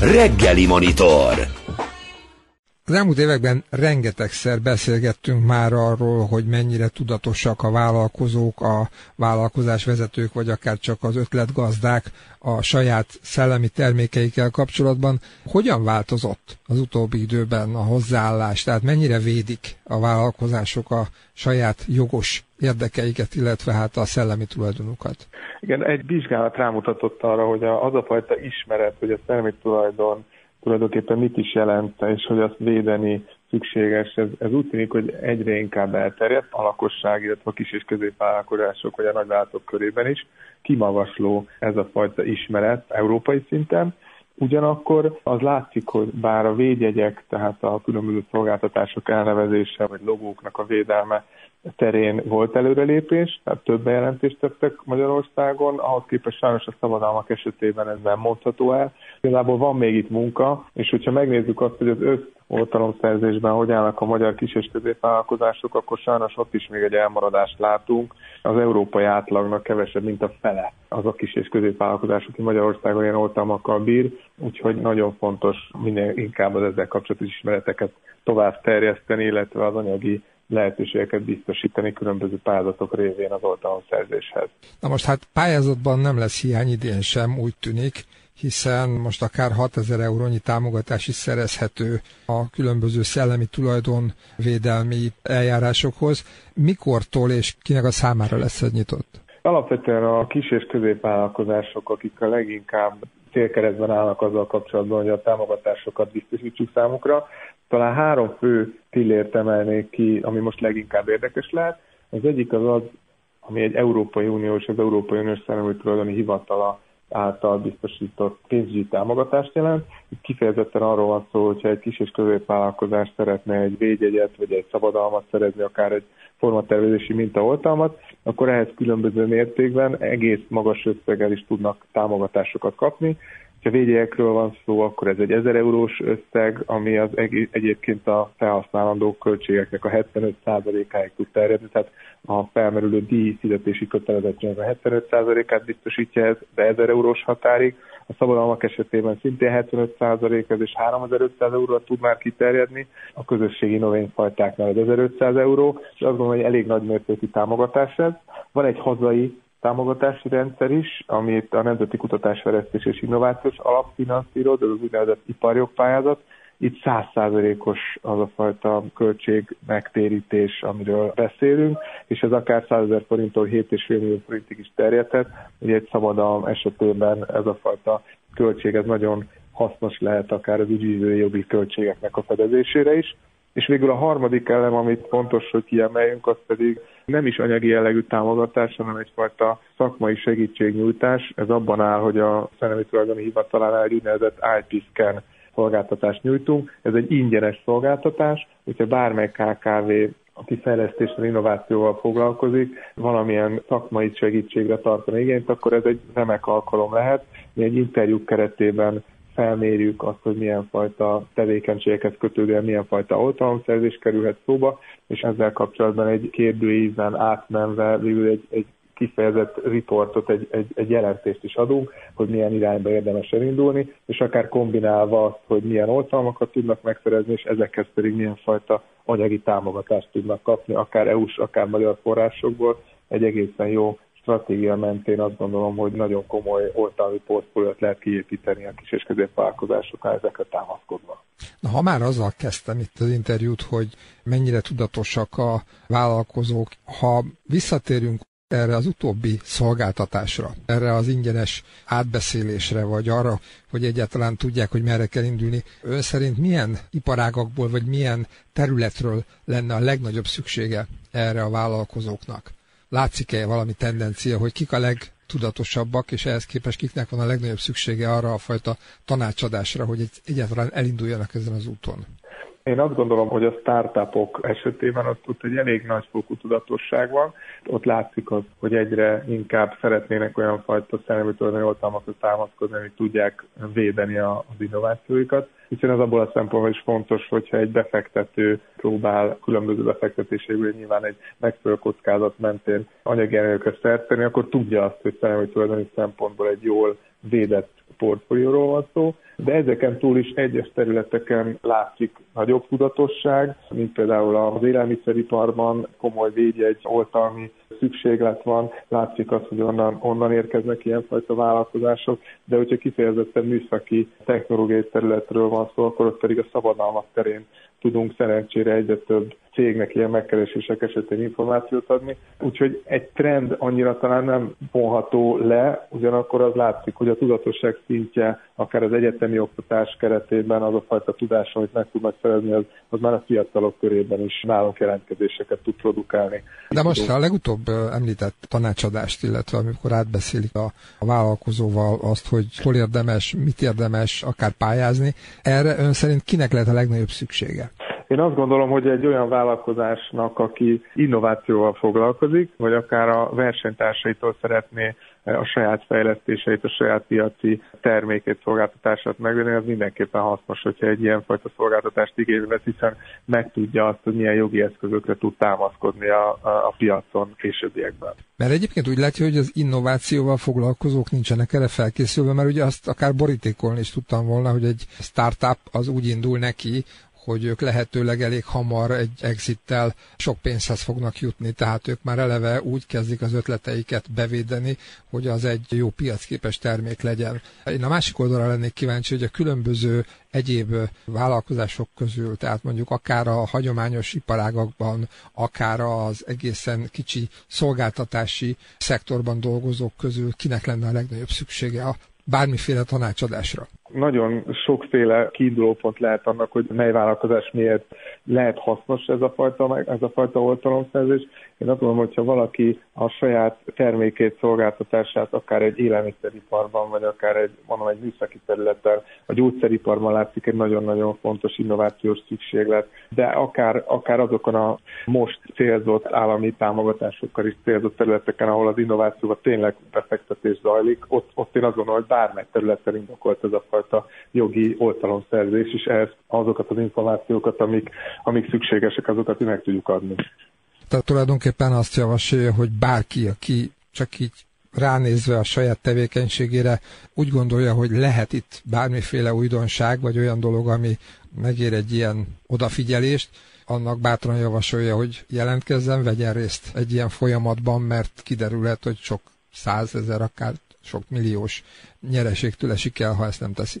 Reggeli Monitor az elmúlt években rengetegszer beszélgettünk már arról, hogy mennyire tudatosak a vállalkozók, a vállalkozás vezetők, vagy akár csak az ötletgazdák a saját szellemi termékeikkel kapcsolatban. Hogyan változott az utóbbi időben a hozzáállás? Tehát mennyire védik a vállalkozások a saját jogos érdekeiket, illetve hát a szellemi tulajdonukat? Igen, egy vizsgálat rámutatott arra, hogy az a fajta ismeret, hogy a szellemi tulajdon tulajdonképpen mit is jelent, és hogy azt védeni szükséges. Ez, ez úgy tűnik, hogy egyre inkább elterjedt a lakosság, illetve a kis és középvállalkozások, vagy a nagyvállalatok körében is. Kimagasló ez a fajta ismeret európai szinten. Ugyanakkor az látszik, hogy bár a védjegyek, tehát a különböző szolgáltatások elnevezése, vagy logóknak a védelme terén volt előrelépés, tehát több bejelentést tettek Magyarországon, ahhoz képest sajnos a szabadalmak esetében ez nem mondható el. Igazából van még itt munka, és hogyha megnézzük azt, hogy az össz oltalomszerzésben hogy állnak a magyar kis- és középvállalkozások, akkor sajnos ott is még egy elmaradást látunk. Az európai átlagnak kevesebb, mint a fele az a kis- és középvállalkozások, aki Magyarországon ilyen oltalmakkal bír, úgyhogy nagyon fontos minél inkább az ezzel kapcsolatos ismereteket tovább terjeszteni, illetve az anyagi lehetőségeket biztosítani különböző pályázatok révén az oltalomszerzéshez. Na most hát pályázatban nem lesz hiány idén sem, úgy tűnik, hiszen most akár 6000 eurónyi támogatás is szerezhető a különböző szellemi tulajdonvédelmi eljárásokhoz. Mikortól és kinek a számára lesz ez nyitott? Alapvetően a kis és középvállalkozások, akik a leginkább célkeresztben állnak azzal kapcsolatban, hogy a támogatásokat biztosítsuk számukra. Talán három fő pillért emelnék ki, ami most leginkább érdekes lehet. Az egyik az az, ami egy Európai Unió és az Európai Uniós Szellemi Tulajdoni Hivatala által biztosított pénzügyi támogatást jelent. Itt kifejezetten arról van szó, hogyha egy kis és középvállalkozás szeretne egy védjegyet vagy egy szabadalmat szerezni, akár egy formatervezési mintaoltalmat, akkor ehhez különböző mértékben egész magas összeggel is tudnak támogatásokat kapni. Ha védjegyekről van szó, akkor ez egy 1000 eurós összeg, ami az egyébként a felhasználandó költségeknek a 75%-áig tud terjedni, tehát a felmerülő díj fizetési kötelezettségnek a 75%-át biztosítja ez, de 1000 eurós határig. A szabadalmak esetében szintén 75% ez és 3500 euróra tud már kiterjedni, a közösségi növényfajtáknál az 1500 euró, és azt gondolom, hogy elég nagy mértékű támogatás ez. Van egy hazai támogatási rendszer is, amit a Nemzeti Kutatásfejlesztés és Innovációs Alapfinanszíroz, az úgynevezett iparjogpályázat. Itt százszázalékos az a fajta költség megtérítés, amiről beszélünk, és ez akár 100 ezer forinttól 7,5 millió forintig is terjedhet. Ugye egy szabadalom esetében ez a fajta költség ez nagyon hasznos lehet akár az ügyvívői jogi költségeknek a fedezésére is. És végül a harmadik elem, amit fontos, hogy kiemeljünk, az pedig nem is anyagi jellegű támogatás, hanem egyfajta szakmai segítségnyújtás. Ez abban áll, hogy a Szellemi Tulajdoni Hivatalánál egy úgynevezett IP scan szolgáltatást nyújtunk. Ez egy ingyenes szolgáltatás, hogyha bármely KKV aki fejlesztéssel, innovációval foglalkozik, valamilyen szakmai segítségre tartani igényt, akkor ez egy remek alkalom lehet. Mi egy interjú keretében felmérjük azt, hogy milyen fajta tevékenységeket kötődően milyen fajta oltalomszerzés kerülhet szóba, és ezzel kapcsolatban egy kérdőíven átmenve végül egy, egy kifejezett riportot, egy, egy, egy jelentést is adunk, hogy milyen irányba érdemes elindulni, és akár kombinálva azt, hogy milyen oltalmakat tudnak megszerezni, és ezekhez pedig milyen fajta anyagi támogatást tudnak kapni, akár EU-s, akár magyar forrásokból, egy egészen jó stratégia mentén azt gondolom, hogy nagyon komoly oltalmi portfóliót lehet kiépíteni a kis és középvállalkozásoknál ezekre támaszkodva. Na, ha már azzal kezdtem itt az interjút, hogy mennyire tudatosak a vállalkozók, ha visszatérünk erre az utóbbi szolgáltatásra, erre az ingyenes átbeszélésre, vagy arra, hogy egyáltalán tudják, hogy merre kell indulni. Ön szerint milyen iparágakból, vagy milyen területről lenne a legnagyobb szüksége erre a vállalkozóknak? Látszik-e valami tendencia, hogy kik a legtudatosabbak, és ehhez képest kiknek van a legnagyobb szüksége arra a fajta tanácsadásra, hogy egyáltalán elinduljanak ezen az úton? Én azt gondolom, hogy a startupok esetében ott, ott egy elég nagy fokú tudatosság van. Ott látszik az, hogy egyre inkább szeretnének olyan fajta szellemi tulajdoni oltalmakhoz támaszkodni, hogy tudják védeni a, az innovációikat. Hiszen az abból a szempontból is fontos, hogyha egy befektető próbál különböző befektetéséből nyilván egy megfelelő kockázat mentén anyagi erőkre szert tenni, akkor tudja azt, hogy szellemi tulajdoni szempontból egy jól védett portfólióról van szó, de ezeken túl is egyes területeken látszik nagyobb tudatosság, mint például az élelmiszeriparban komoly védjegy oltalmi szükséglet van, látszik az, hogy onnan, onnan érkeznek ilyenfajta vállalkozások, de hogyha kifejezetten műszaki technológiai területről van szó, akkor ott pedig a szabadalmak terén tudunk szerencsére egyre több cégnek ilyen megkeresések esetén információt adni. Úgyhogy egy trend annyira talán nem vonható le, ugyanakkor az látszik, hogy a tudatosság szintje akár az egyetemi oktatás keretében az a fajta tudás, amit meg tudnak szerezni, az, az már a fiatalok körében is nálunk jelentkezéseket tud produkálni. De most a legutóbb említett tanácsadást, illetve amikor átbeszélik a, a vállalkozóval azt, hogy hol érdemes, mit érdemes akár pályázni, erre ön szerint kinek lehet a legnagyobb szüksége? Én azt gondolom, hogy egy olyan vállalkozásnak, aki innovációval foglalkozik, vagy akár a versenytársaitól szeretné a saját fejlesztéseit, a saját piaci termékét, szolgáltatását megvenni, az mindenképpen hasznos, hogyha egy ilyenfajta szolgáltatást igénybe vesz, hiszen megtudja azt, hogy milyen jogi eszközökre tud támaszkodni a, a, a piacon későbbiekben. Mert egyébként úgy látja, hogy az innovációval foglalkozók nincsenek erre felkészülve, mert ugye azt akár borítékolni is tudtam volna, hogy egy startup az úgy indul neki, hogy ők lehetőleg elég hamar egy exittel sok pénzhez fognak jutni, tehát ők már eleve úgy kezdik az ötleteiket bevédeni, hogy az egy jó piacképes termék legyen. Én a másik oldalra lennék kíváncsi, hogy a különböző egyéb vállalkozások közül, tehát mondjuk akár a hagyományos iparágakban, akár az egészen kicsi szolgáltatási szektorban dolgozók közül kinek lenne a legnagyobb szüksége a bármiféle tanácsadásra? Nagyon sokféle kiindulópont lehet annak, hogy mely vállalkozás miért lehet hasznos ez a fajta, ez a fajta oltalomszerzés. Én azt gondolom, hogyha valaki a saját termékét, szolgáltatását akár egy élelmiszeriparban, vagy akár egy, mondom, egy műszaki területen, a gyógyszeriparban látszik egy nagyon-nagyon fontos innovációs szükséglet, de akár, akár azokon a most célzott állami támogatásokkal is célzott területeken, ahol az innovációban tényleg befektetés zajlik, ott, ott én azt gondolom, hogy bármely területen indokolt ez a fajta jogi oltalomszerzés, és ehhez azokat az információkat, amik, amik szükségesek, azokat meg tudjuk adni. Tehát tulajdonképpen azt javasolja, hogy bárki, aki csak így ránézve a saját tevékenységére úgy gondolja, hogy lehet itt bármiféle újdonság, vagy olyan dolog, ami megér egy ilyen odafigyelést, annak bátran javasolja, hogy jelentkezzen, vegyen részt egy ilyen folyamatban, mert kiderülhet, hogy sok százezer, akár sok milliós nyereségtől esik el, ha ezt nem teszi.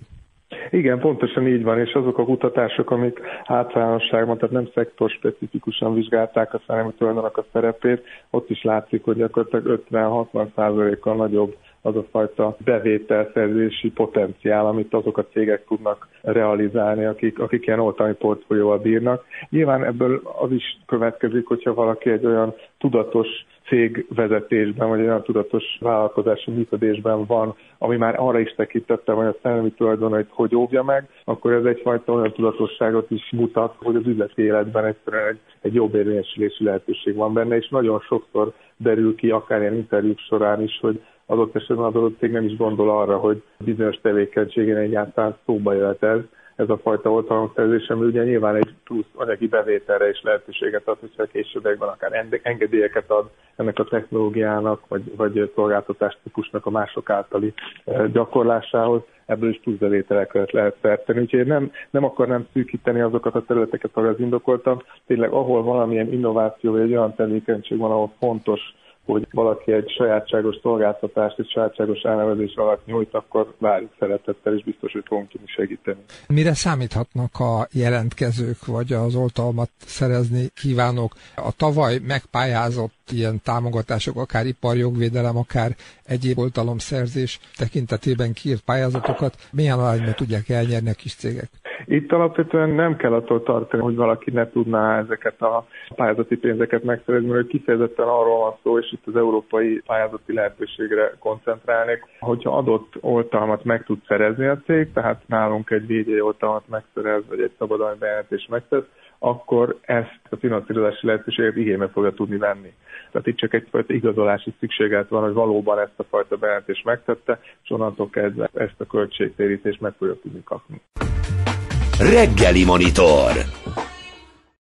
Igen, pontosan így van, és azok a kutatások, amik általánosságban, tehát nem szektor specifikusan vizsgálták a szellemi tulajdonnak a szerepét, ott is látszik, hogy gyakorlatilag 50-60 kal nagyobb az a fajta bevételszerzési potenciál, amit azok a cégek tudnak realizálni, akik, akik ilyen oltalmi portfólióval bírnak. Nyilván ebből az is következik, hogyha valaki egy olyan tudatos cégvezetésben, vagy olyan tudatos vállalkozási működésben van, ami már arra is tekintette, hogy a szellemi tulajdonait hogy óvja meg, akkor ez egyfajta olyan tudatosságot is mutat, hogy az üzleti életben egyszerűen egy, egy jobb érvényesülési lehetőség van benne, és nagyon sokszor derül ki, akár ilyen interjúk során is, hogy adott esetben az adott cég nem is gondol arra, hogy bizonyos tevékenységén egyáltalán szóba jöhet ez, ez a fajta oltalomszerzés, ami ugye nyilván egy plusz anyagi bevételre is lehetőséget ad, hogyha későbbiekben akár engedélyeket ad ennek a technológiának, vagy, vagy szolgáltatás típusnak a mások általi e, gyakorlásához, ebből is plusz bevételeket lehet szerteni. Úgyhogy nem, nem akarnám szűkíteni azokat a területeket, ahol az indokoltam. Tényleg, ahol valamilyen innováció vagy egy olyan tevékenység van, ahol fontos hogy valaki egy sajátságos szolgáltatást, egy sajátságos elnevezés alatt nyújt, akkor várjuk szeretettel, és biztos, hogy fogunk tudni segíteni. Mire számíthatnak a jelentkezők, vagy az oltalmat szerezni kívánók? A tavaly megpályázott ilyen támogatások, akár iparjogvédelem, akár egyéb oltalomszerzés tekintetében kiírt pályázatokat milyen arányban tudják elnyerni a kis cégek? Itt alapvetően nem kell attól tartani, hogy valaki ne tudná ezeket a pályázati pénzeket megszerezni, mert kifejezetten arról van szó, és itt az európai pályázati lehetőségre koncentrálnék, hogyha adott oltalmat meg tud szerezni a cég, tehát nálunk egy VG oltalmat megszerez, vagy egy szabadalmi bejelentés megtesz, akkor ezt a finanszírozási lehetőséget igénybe fogja tudni venni. Tehát itt csak egyfajta igazolási szükséget van, hogy valóban ezt a fajta bejelentést megtette, és onnantól kezdve ezt a költségtérítést meg fogja tudni kapni. Reggeli Monitor